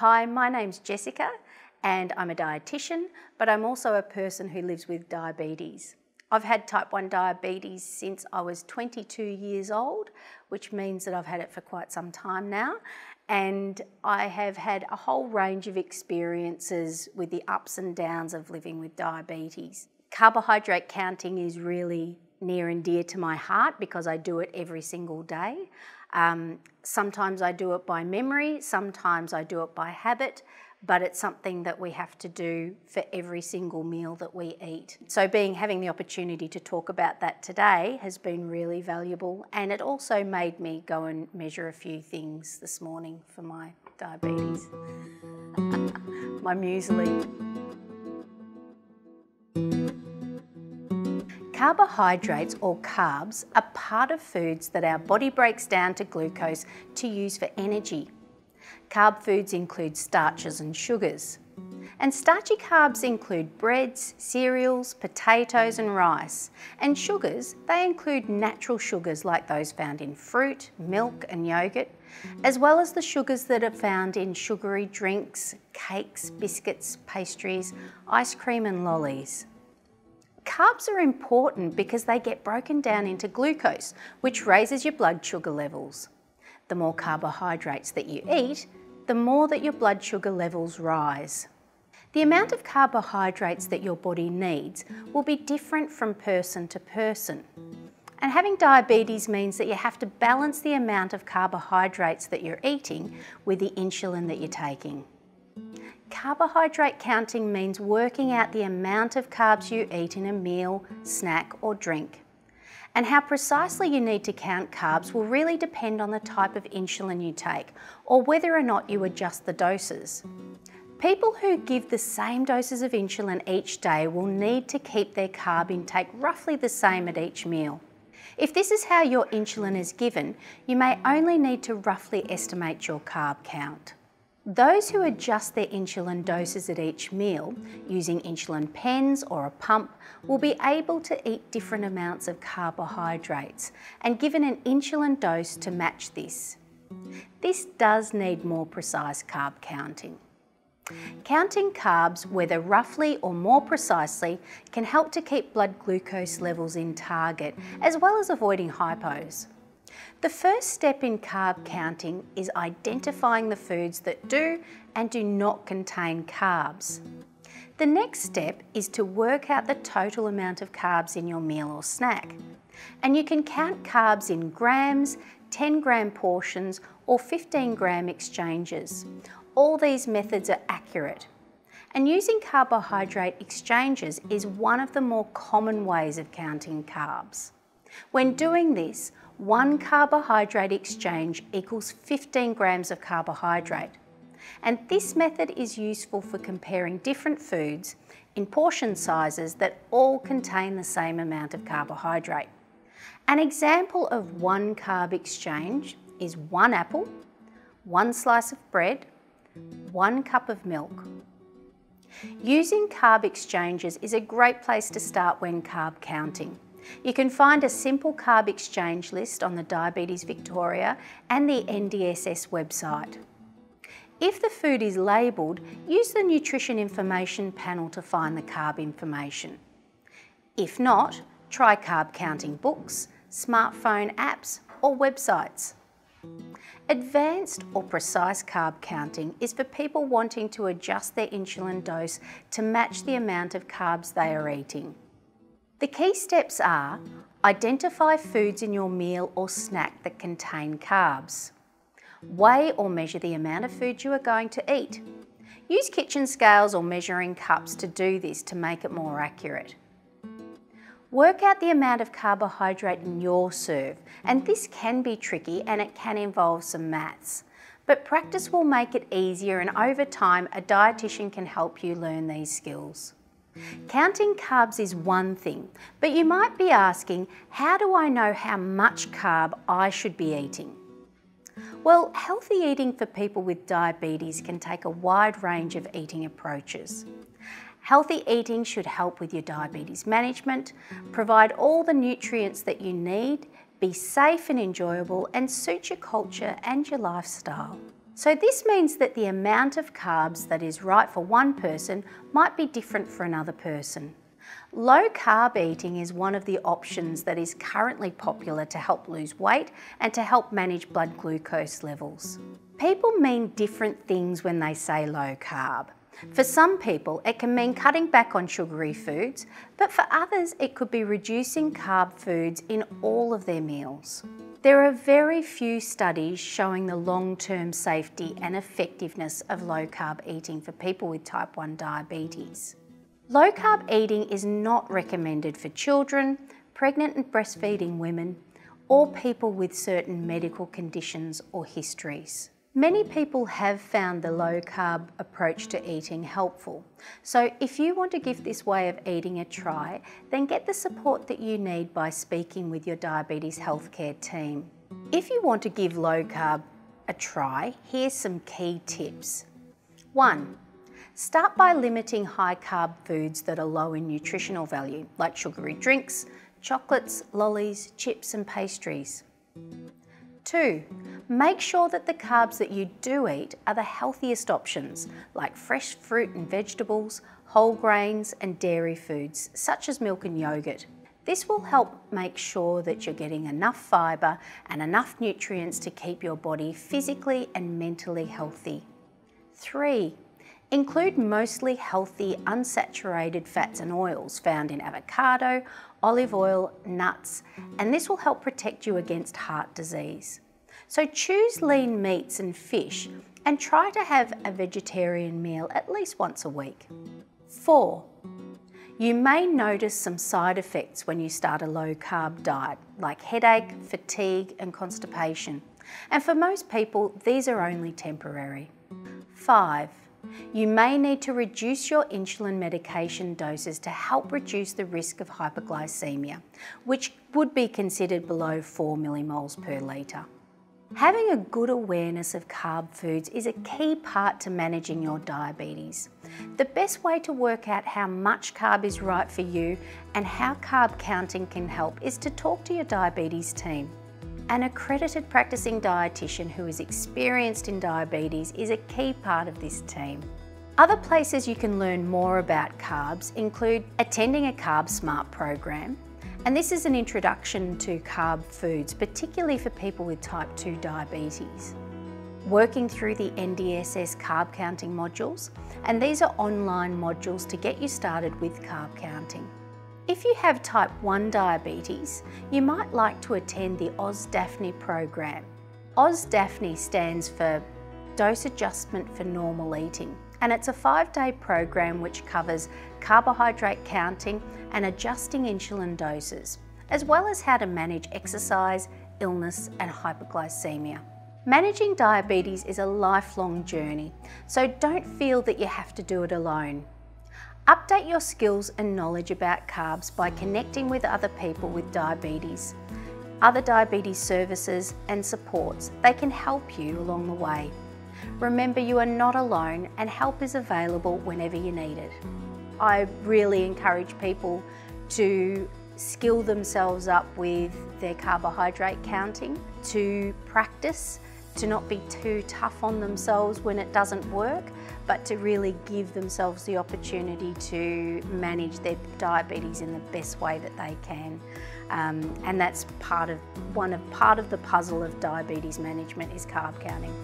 Hi, my name's Jessica and I'm a dietitian, but I'm also a person who lives with diabetes. I've had type 1 diabetes since I was 22 years old, which means that I've had it for quite some time now. And I have had a whole range of experiences with the ups and downs of living with diabetes. Carbohydrate counting is really near and dear to my heart because I do it every single day. Um, sometimes I do it by memory, sometimes I do it by habit, but it's something that we have to do for every single meal that we eat. So being having the opportunity to talk about that today has been really valuable and it also made me go and measure a few things this morning for my diabetes. my muesli. Carbohydrates or carbs are part of foods that our body breaks down to glucose to use for energy. Carb foods include starches and sugars. And starchy carbs include breads, cereals, potatoes and rice. And sugars, they include natural sugars like those found in fruit, milk and yogurt, as well as the sugars that are found in sugary drinks, cakes, biscuits, pastries, ice cream and lollies. Carbs are important because they get broken down into glucose, which raises your blood sugar levels. The more carbohydrates that you eat, the more that your blood sugar levels rise. The amount of carbohydrates that your body needs will be different from person to person. And having diabetes means that you have to balance the amount of carbohydrates that you're eating with the insulin that you're taking. Carbohydrate counting means working out the amount of carbs you eat in a meal, snack or drink. And how precisely you need to count carbs will really depend on the type of insulin you take or whether or not you adjust the doses. People who give the same doses of insulin each day will need to keep their carb intake roughly the same at each meal. If this is how your insulin is given, you may only need to roughly estimate your carb count. Those who adjust their insulin doses at each meal using insulin pens or a pump will be able to eat different amounts of carbohydrates and given an insulin dose to match this. This does need more precise carb counting. Counting carbs, whether roughly or more precisely, can help to keep blood glucose levels in target, as well as avoiding hypos. The first step in carb counting is identifying the foods that do and do not contain carbs. The next step is to work out the total amount of carbs in your meal or snack. And you can count carbs in grams, 10 gram portions or 15 gram exchanges. All these methods are accurate. And using carbohydrate exchanges is one of the more common ways of counting carbs. When doing this, one carbohydrate exchange equals 15 grams of carbohydrate. And this method is useful for comparing different foods in portion sizes that all contain the same amount of carbohydrate. An example of one carb exchange is one apple, one slice of bread, one cup of milk. Using carb exchanges is a great place to start when carb counting. You can find a simple carb exchange list on the Diabetes Victoria and the NDSS website. If the food is labelled, use the nutrition information panel to find the carb information. If not, try carb counting books, smartphone apps or websites. Advanced or precise carb counting is for people wanting to adjust their insulin dose to match the amount of carbs they are eating. The key steps are identify foods in your meal or snack that contain carbs. Weigh or measure the amount of food you are going to eat. Use kitchen scales or measuring cups to do this to make it more accurate. Work out the amount of carbohydrate in your serve, and this can be tricky and it can involve some maths. But practice will make it easier and over time a dietitian can help you learn these skills. Counting carbs is one thing, but you might be asking, how do I know how much carb I should be eating? Well, healthy eating for people with diabetes can take a wide range of eating approaches. Healthy eating should help with your diabetes management, provide all the nutrients that you need, be safe and enjoyable, and suit your culture and your lifestyle. So this means that the amount of carbs that is right for one person might be different for another person. Low carb eating is one of the options that is currently popular to help lose weight and to help manage blood glucose levels. People mean different things when they say low carb. For some people, it can mean cutting back on sugary foods, but for others, it could be reducing carb foods in all of their meals. There are very few studies showing the long-term safety and effectiveness of low-carb eating for people with type 1 diabetes. Low-carb eating is not recommended for children, pregnant and breastfeeding women, or people with certain medical conditions or histories. Many people have found the low carb approach to eating helpful. So if you want to give this way of eating a try, then get the support that you need by speaking with your diabetes healthcare team. If you want to give low carb a try, here's some key tips. One, start by limiting high carb foods that are low in nutritional value, like sugary drinks, chocolates, lollies, chips and pastries. Two, make sure that the carbs that you do eat are the healthiest options, like fresh fruit and vegetables, whole grains and dairy foods, such as milk and yogurt. This will help make sure that you're getting enough fibre and enough nutrients to keep your body physically and mentally healthy. Three, include mostly healthy unsaturated fats and oils found in avocado, olive oil, nuts, and this will help protect you against heart disease. So choose lean meats and fish and try to have a vegetarian meal at least once a week. Four, you may notice some side effects when you start a low carb diet, like headache, fatigue, and constipation. And for most people, these are only temporary. Five, you may need to reduce your insulin medication doses to help reduce the risk of hypoglycemia, which would be considered below 4 millimoles per litre. Having a good awareness of carb foods is a key part to managing your diabetes. The best way to work out how much carb is right for you and how carb counting can help is to talk to your diabetes team. An accredited practicing dietitian who is experienced in diabetes is a key part of this team. Other places you can learn more about carbs include attending a Carb Smart program, and this is an introduction to carb foods, particularly for people with type 2 diabetes. Working through the NDSS carb counting modules, and these are online modules to get you started with carb counting. If you have type 1 diabetes, you might like to attend the OzDAFNE program. OzDAFNE stands for Dose Adjustment for Normal Eating, and it's a five-day program which covers carbohydrate counting and adjusting insulin doses, as well as how to manage exercise, illness and hypoglycemia. Managing diabetes is a lifelong journey, so don't feel that you have to do it alone. Update your skills and knowledge about carbs by connecting with other people with diabetes, other diabetes services and supports. They can help you along the way. Remember you are not alone and help is available whenever you need it. I really encourage people to skill themselves up with their carbohydrate counting, to practice, to not be too tough on themselves when it doesn't work, but to really give themselves the opportunity to manage their diabetes in the best way that they can. Um, and that's part of one of part of the puzzle of diabetes management is carb counting.